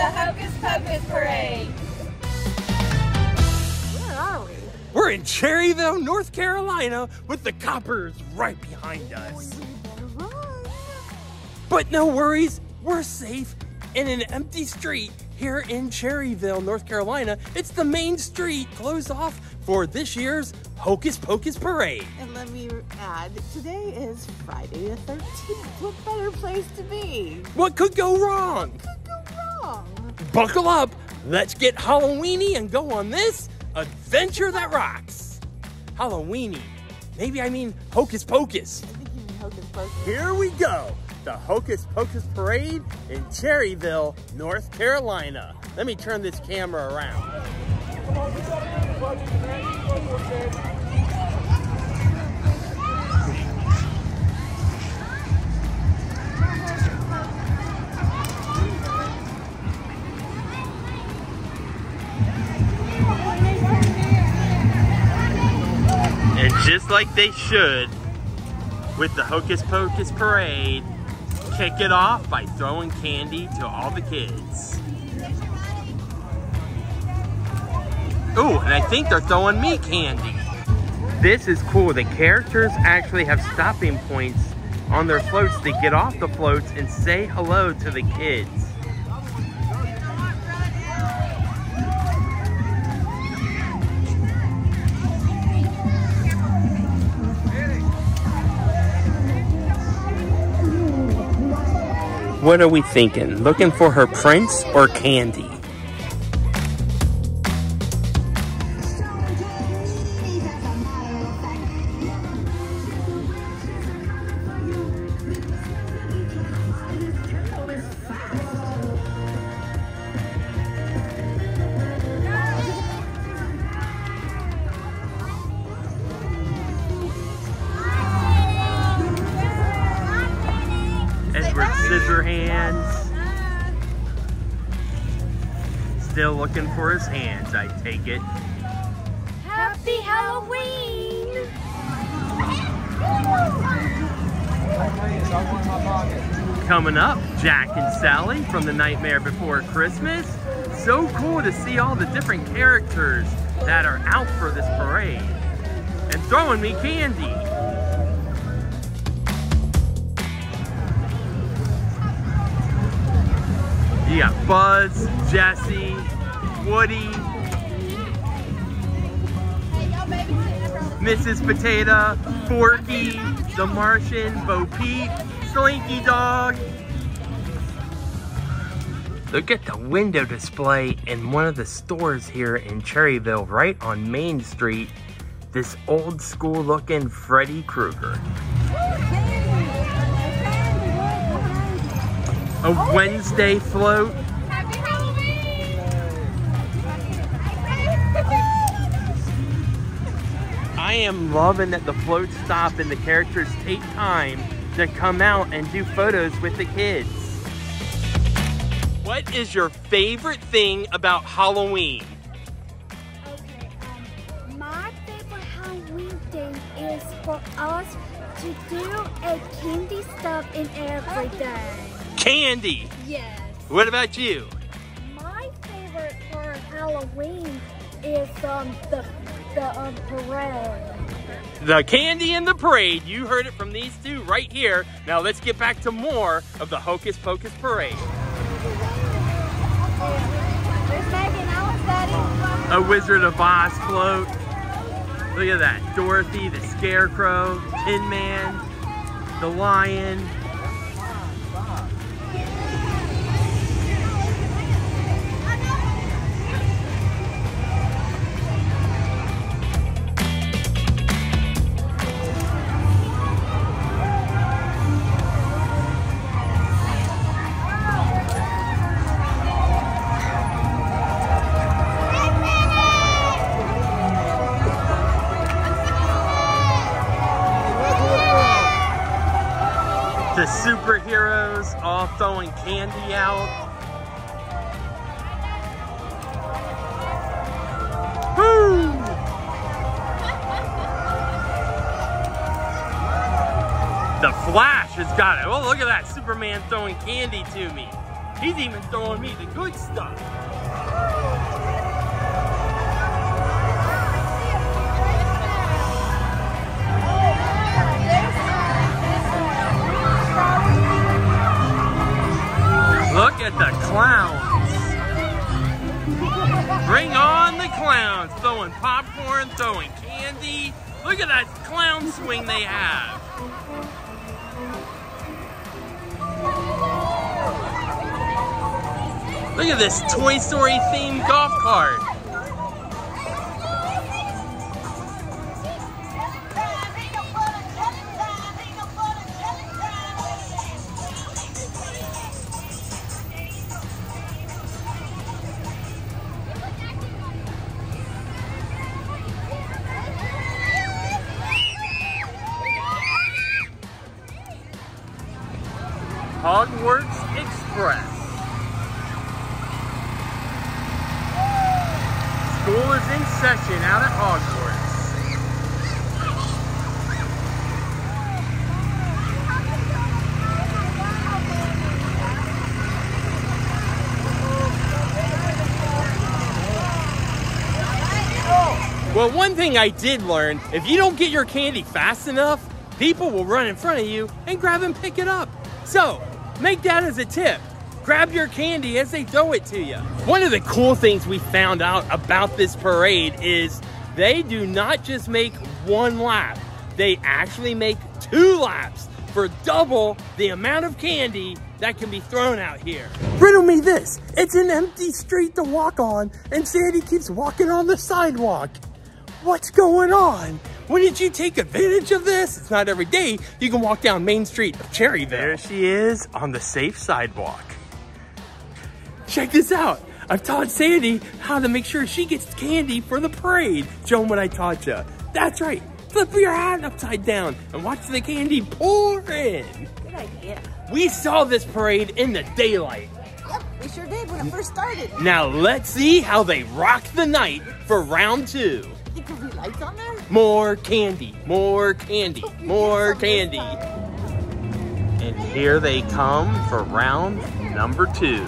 the Hocus Pocus Parade. Where are we? We're in Cherryville, North Carolina, with the coppers right behind oh, us. But no worries, we're safe in an empty street here in Cherryville, North Carolina. It's the main street closed off for this year's Hocus Pocus Parade. And let me add, today is Friday the 13th. What better place to be? What could go wrong? Buckle up, let's get Halloweeny and go on this adventure that rocks. Halloweeny, maybe I mean Hocus Pocus. I think you mean Hocus Pocus. Here we go, the Hocus Pocus Parade in Cherryville, North Carolina. Let me turn this camera around. And just like they should, with the Hocus Pocus Parade, kick it off by throwing candy to all the kids. Ooh, and I think they're throwing me candy. This is cool. The characters actually have stopping points on their floats to get off the floats and say hello to the kids. What are we thinking? Looking for her prince or candy? Still looking for his hands, I take it. Happy Halloween! Coming up, Jack and Sally from The Nightmare Before Christmas. So cool to see all the different characters that are out for this parade. And throwing me candy. Got Buzz, Jesse, Woody, Mrs. Potato, Forky, The Martian, Bo Peep, Slinky Dog. Look at the window display in one of the stores here in Cherryville, right on Main Street. This old school looking Freddy Krueger. A Wednesday float. Happy Halloween! I am loving that the floats stop and the characters take time to come out and do photos with the kids. What is your favorite thing about Halloween? Okay, um, my favorite Halloween thing is for us to do a candy stuff in every day. Candy. Yes. What about you? My favorite for Halloween is um the the um parade. The candy in the parade. You heard it from these two right here. Now let's get back to more of the Hocus Pocus Parade. There's Megan, Alice, A Wizard of Oz float. Look at that. Dorothy, the Scarecrow, Tin Man, the Lion. The superheroes all throwing candy out. Woo! The Flash has got it. Oh, look at that. Superman throwing candy to me. He's even throwing me the good stuff. At the clowns. Bring on the clowns. Throwing popcorn, throwing candy. Look at that clown swing they have. Look at this Toy Story themed golf cart. One thing I did learn, if you don't get your candy fast enough, people will run in front of you and grab and pick it up. So, make that as a tip. Grab your candy as they throw it to you. One of the cool things we found out about this parade is they do not just make one lap. They actually make two laps for double the amount of candy that can be thrown out here. Riddle me this, it's an empty street to walk on and Sandy keeps walking on the sidewalk. What's going on? When did you take advantage of this? It's not every day you can walk down Main Street of Cherryville. There she is on the safe sidewalk. Check this out. I've taught Sandy how to make sure she gets candy for the parade. Show them what I taught you. That's right. Flip your hat upside down and watch the candy pour in. Good idea. We saw this parade in the daylight. Yep, we sure did when it first started. Now let's see how they rock the night for round two. There'll be lights on there? More candy, more candy, more candy. And here they come for round number two.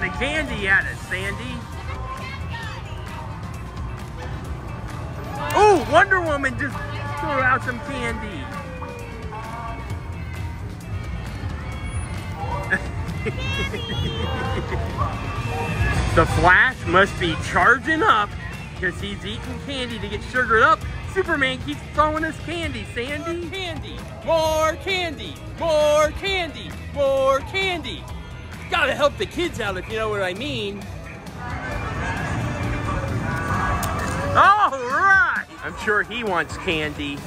Throwing the candy at us, Sandy. Oh, Wonder Woman just threw out some candy. the Flash must be charging up because he's eating candy to get sugared up. Superman keeps throwing us candy, Sandy. Candy, more candy, more candy, more candy gotta help the kids out if you know what I mean. All right! I'm sure he wants candy.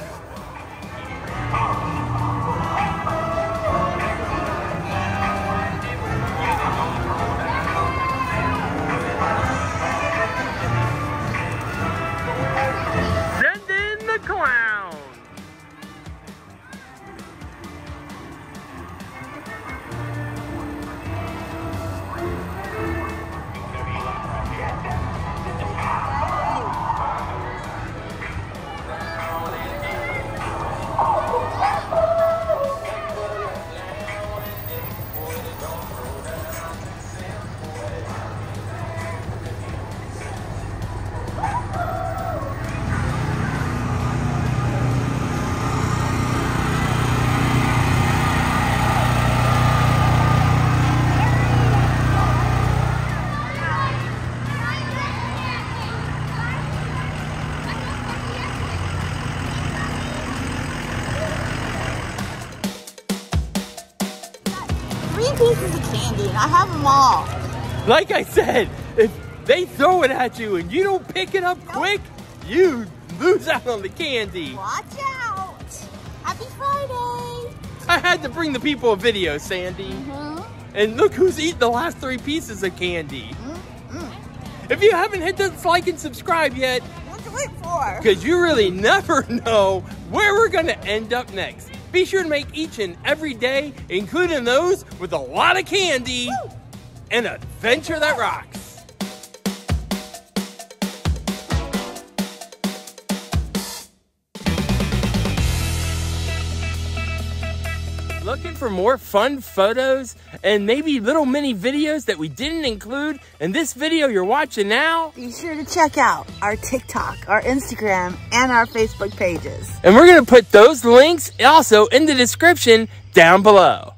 pieces of candy and I have them all. Like I said, if they throw it at you and you don't pick it up nope. quick, you lose out on the candy. Watch out. Happy Friday. I had to bring the people a video, Sandy. Mm -hmm. And look who's eaten the last three pieces of candy. Mm -hmm. If you haven't hit the like and subscribe yet, what to wait for? Because you really never know where we're going to end up next. Be sure to make each and every day, including those with a lot of candy, an adventure that rocks. Looking for more fun photos and maybe little mini videos that we didn't include in this video you're watching now? Be sure to check out our TikTok, our Instagram, and our Facebook pages. And we're going to put those links also in the description down below.